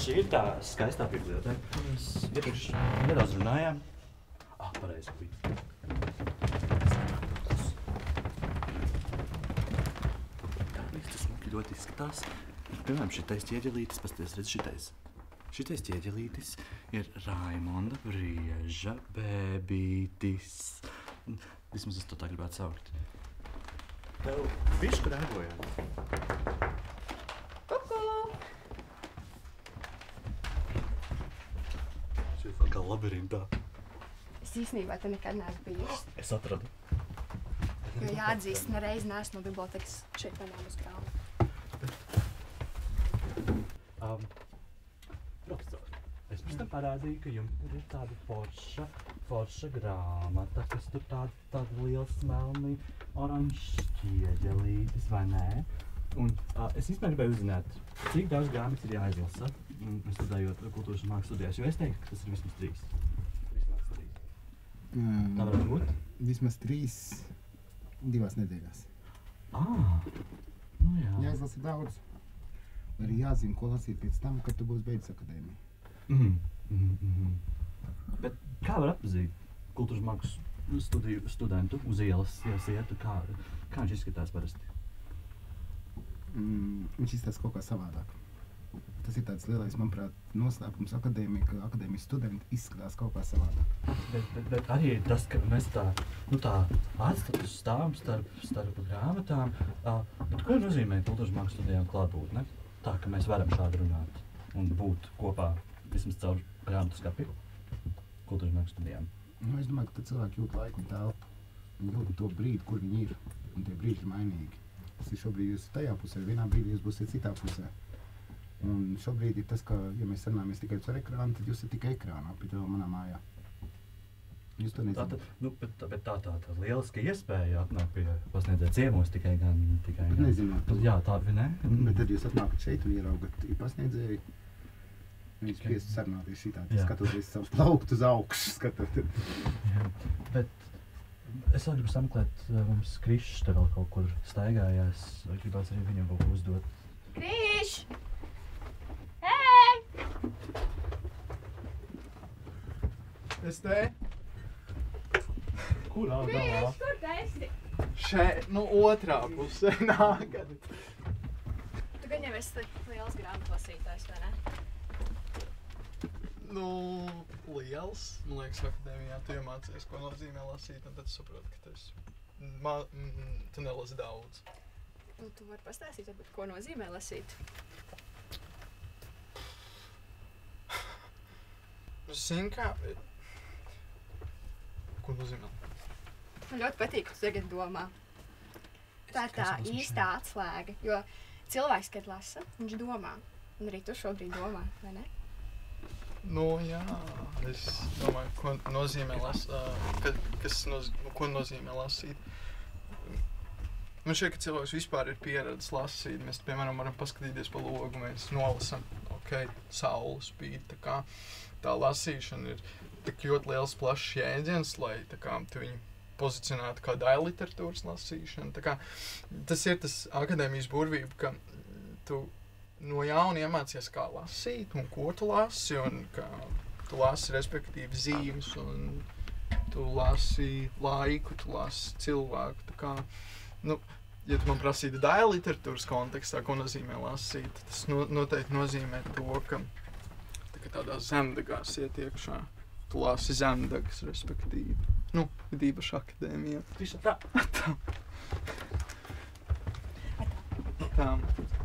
šī ir tā skaistā biblioteka, ko mēs iepriekš nedaudz runājām. Ah, pareizi bija. Tā viss tas smuki ļoti izskatās. Piemēram, šitais ķieģelītis, pasties, redz šitais. Šitais ķieģelītis ir Raimonda Brieža bēbītis. Vismaz es to tā gribētu saukt. Tev bišku rēgojāt. Kā labirintā. Es īstenībā te nekad neesmu bijis. Es atradu. Jo jāatzīst, nereiz neesmu no bibliotekas šeit paņēmis grāmatu. Um, profesor, es pēc tam parādīju, ka jums ir tāda forša, forša grāmata, kas tur tāda, tāda liela smelni oranžs ķieģelītis, vai nē? Un uh, es īstenībā gribēju uzzināt, cik daudz grāmatas ir jāizlasa, studējot kultūras un mākslas studijās, jo es teiktu, ka tas ir vismaz trīs. Vismaz trīs. Mm, Tā varētu būt? Vismaz trīs, divās nedēļās. Ah, nu jā. Jāizlasa daudz. Arī jāzina, ko lasīt pēc tam, kad tu būsi beidzis akadēmiju. Mm, mm, mm. Bet kā var atzīt kultūras mākslas studiju studentu uz ielas, ja es ietu, kā, kā viņš izskatās parasti? Mm, viņš izskatās kaut kā savādāk. Tas ir tāds lielais, manuprāt, noslēpums akadēmijā, ka akadēmijas studenti izskatās kaut kā savādāk. Bet, bet, bet arī tas, ka mēs tā, nu tā atstatu stāvam starp, starp grāmatām, uh, bet ko nozīmē kultūras mākslas studijām klātbūtne? Tā, ka mēs varam šādi runāt un būt kopā vismaz caur grāmatu skapi kultūras mākslas studijām. Nu, es domāju, ka cilvēki jūt laiku un telpu. Viņi jūt to brīdi, kur viņi ir. Un tie brīži ir mainīgi. Tas ir šobrīd jūs tajā pusē, vienā brīdī jūs būsiet citā pusē. Un šobrīd ir tas, ka, ja mēs sarunājamies tikai caur ekrānu, tad jūs esat tikai ekrānā, pie tev manā mājā. Jūs to nezināt. tā, nu, bet, tā- bet tā tā tā lieliska iespēja atnākt pie pasniedzēja ciemos tikai gan. Tikai gan. Nezinot to. Jā, tā vai ne? Bet tad jūs atnākat šeit un ieraugat ir pasniedzēju. Viņš Ok. spiest sarunāties šitā, Jā. skatoties savu plauktu uz augšu, skatoties. Bet es vēl gribu sameklēt, vai mums Krišs te vēl kaut kur staigājās. Gribētu arī viņam kaut ko uzdot. Krīš! Es te Kurā tu esi? šeit, nu, otrā pusē nākat. Tu gan jau esi liels grāmatu lasītājs, vai ne? Nu, liels. Man liekas, akadēmijā tu iemācies, ko nozīmē lasīt, un tad tu saproti, ka tas ma, mm, tu nelasi daudz. Nu, tu vari pastāstīt, varbūt, ko nozīmē lasīt. Zini, kā... Ko nozīmē? Man ļoti patīk, ka tu tagad domā. Tā ir tā īstā atslēga. Jo cilvēks, kad lasa, viņš domā. Un arī tu šobrīd domā, vai ne? Nu, jā, es domāju, ko nozīmē lasīt. Kas noz, nu, ko nozīmē lasīt? Man šķiet, ka cilvēks vispār ir pieredzējis lasīt. Mēs, piemēram, varam paskatīties pa logu, mēs nolasām, ok, saule spīd. Tā, kā, tā lasīšana ir tik ļoti liels, plašs jēdziens, lai kā, viņu pozicionētu kā daļu literatūras lasīšanu. Tā Kā, tas ir tas akadēmijas burvība, ka tu no jauna iemācies, kā lasīt un ko tu lasi. Un kā tu lasi, respektīvi, zīmes, un tu lasi laiku, tu lasi cilvēku. Kā, nu, ja tu man prasītu daļu literatūras kontekstā, ko nozīmē lasīt, tas no, noteikti nozīmē to, ka tā kā tādā zemdegās iet iekšā. Tu lasi zemdegas, respektīvi. Nu, ir īpaši akadēmijā. Tieši tā. Tā. Tā.